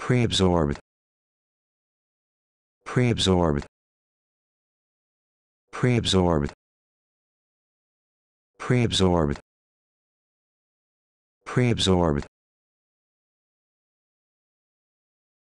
Preabsorbed. Preabsorbed. Preabsorbed. Preabsorbed. Preabsorbed.